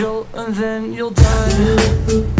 and then you'll die.